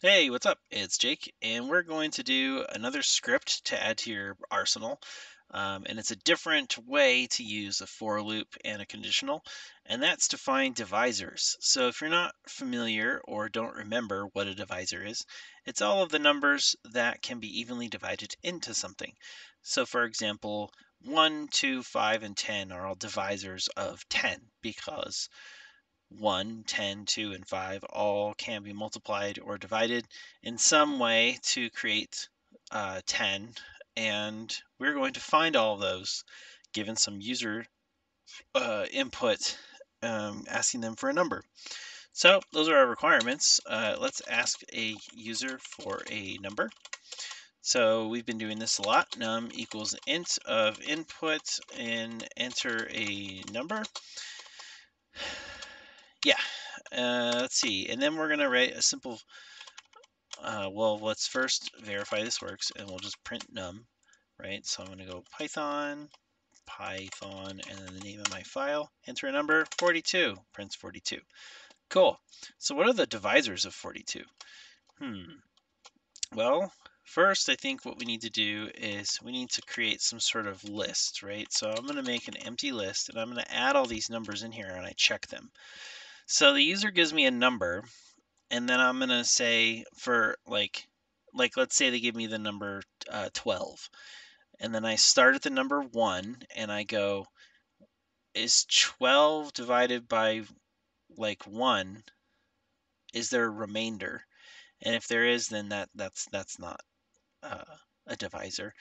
Hey, what's up? It's Jake, and we're going to do another script to add to your arsenal. Um, and it's a different way to use a for loop and a conditional, and that's to find divisors. So if you're not familiar or don't remember what a divisor is, it's all of the numbers that can be evenly divided into something. So for example, 1, 2, 5, and 10 are all divisors of 10 because 1, 10, 2, and 5 all can be multiplied or divided in some way to create uh, 10. And we're going to find all of those given some user uh, input um, asking them for a number. So those are our requirements. Uh, let's ask a user for a number. So we've been doing this a lot. Num equals int of input and enter a number yeah, uh, let's see. And then we're going to write a simple, uh, well, let's first verify this works, and we'll just print num, right? So I'm going to go Python, Python, and then the name of my file, enter a number, 42, prints 42. Cool. So what are the divisors of 42? Hmm. Well, first I think what we need to do is we need to create some sort of list, right? So I'm going to make an empty list, and I'm going to add all these numbers in here, and I check them. So the user gives me a number, and then I'm gonna say for like, like let's say they give me the number uh, 12, and then I start at the number one, and I go, is 12 divided by like one? Is there a remainder? And if there is, then that that's that's not uh, a divisor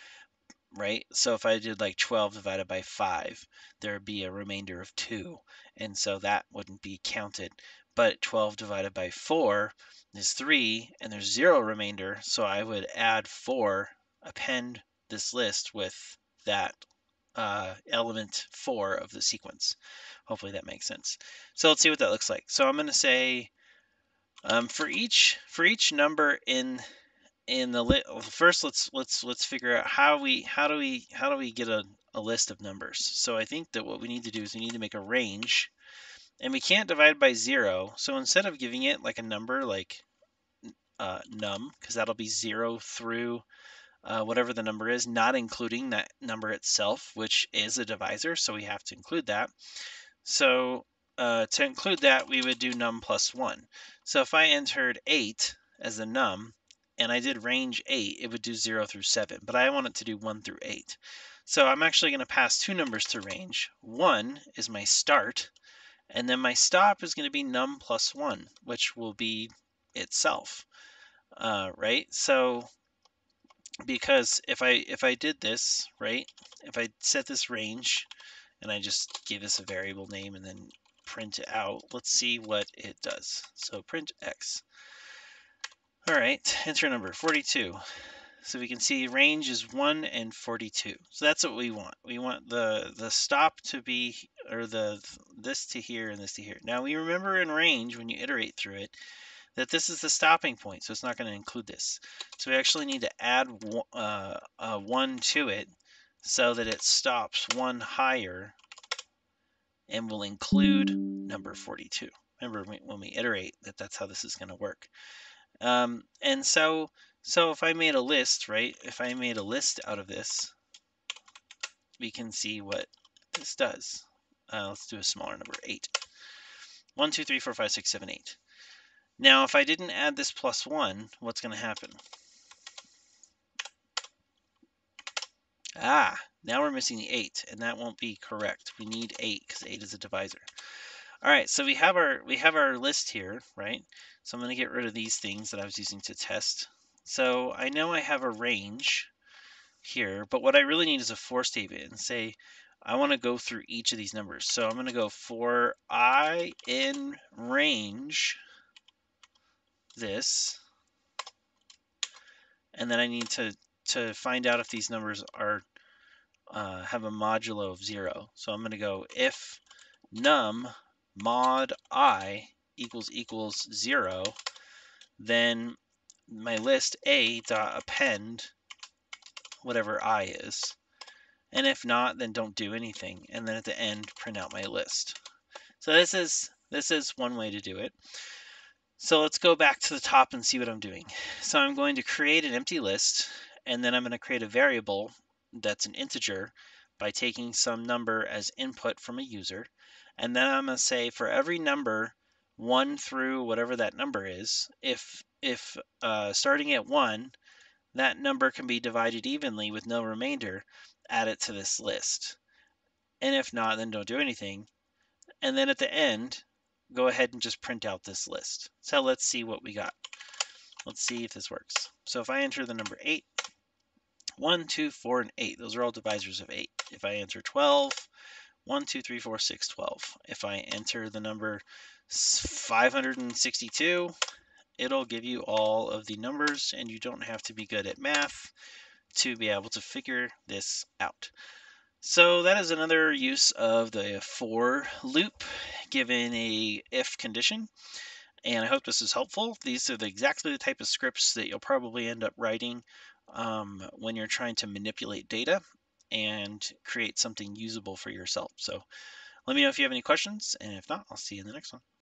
right? So if I did like 12 divided by 5, there would be a remainder of 2, and so that wouldn't be counted. But 12 divided by 4 is 3, and there's 0 remainder, so I would add 4, append this list with that uh, element 4 of the sequence. Hopefully that makes sense. So let's see what that looks like. So I'm going to say um, for each for each number in in the li- first let's let's let's figure out how we how do we how do we get a, a list of numbers? So i think that what we need to do is we need to make a range and we can't divide by zero. So instead of giving it like a number like uh, num because that'll be zero through uh, whatever the number is not including that number itself which is a divisor so we have to include that. So uh, to include that we would do num plus one. So if i entered 8 as a num and I did range 8, it would do 0 through 7, but I want it to do 1 through 8. So I'm actually going to pass two numbers to range. 1 is my start, and then my stop is going to be num plus 1, which will be itself, uh, right? So because if I if I did this, right, if I set this range, and I just give this a variable name and then print it out, let's see what it does. So print x. All right, enter number 42. So we can see range is 1 and 42. So that's what we want. We want the the stop to be, or the this to here and this to here. Now we remember in range, when you iterate through it, that this is the stopping point, so it's not going to include this. So we actually need to add uh, uh, 1 to it so that it stops one higher and will include number 42. Remember when we iterate that that's how this is going to work. Um, and so, so if I made a list, right, if I made a list out of this, we can see what this does. Uh, let's do a smaller number, 8. 1, 2, 3, 4, 5, 6, 7, 8. Now, if I didn't add this plus 1, what's going to happen? Ah, now we're missing the 8, and that won't be correct. We need 8 because 8 is a divisor. All right, so we have our we have our list here, right? So I'm going to get rid of these things that I was using to test. So I know I have a range here, but what I really need is a for statement and say I want to go through each of these numbers. So I'm going to go for i in range this, and then I need to to find out if these numbers are uh, have a modulo of zero. So I'm going to go if num mod i equals equals zero, then my list a dot append whatever i is. And if not, then don't do anything. And then at the end, print out my list. So this is this is one way to do it. So let's go back to the top and see what I'm doing. So I'm going to create an empty list, and then I'm going to create a variable that's an integer by taking some number as input from a user. And then I'm going to say for every number, one through whatever that number is, if, if uh, starting at one, that number can be divided evenly with no remainder, add it to this list. And if not, then don't do anything. And then at the end, go ahead and just print out this list. So let's see what we got. Let's see if this works. So if I enter the number 8, 1, 2, 4, and 8, those are all divisors of 8. If I enter 12, 1, 2, 3, 4, 6, 12. If I enter the number 562, it'll give you all of the numbers, and you don't have to be good at math to be able to figure this out. So that is another use of the for loop given a if condition. And I hope this is helpful. These are the, exactly the type of scripts that you'll probably end up writing um, when you're trying to manipulate data and create something usable for yourself. So let me know if you have any questions, and if not, I'll see you in the next one.